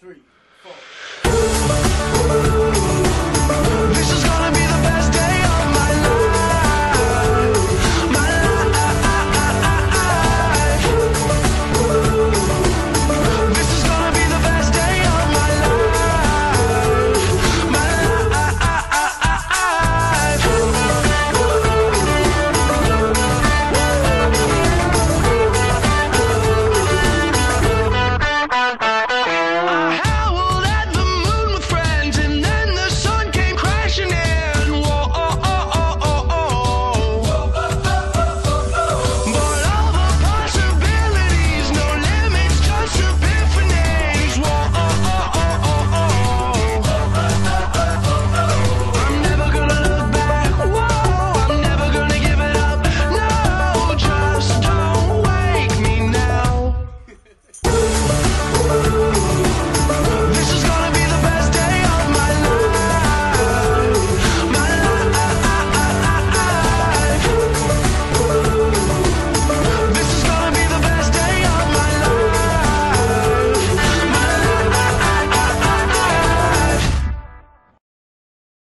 three.